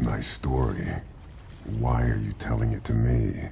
Nice story. Why are you telling it to me?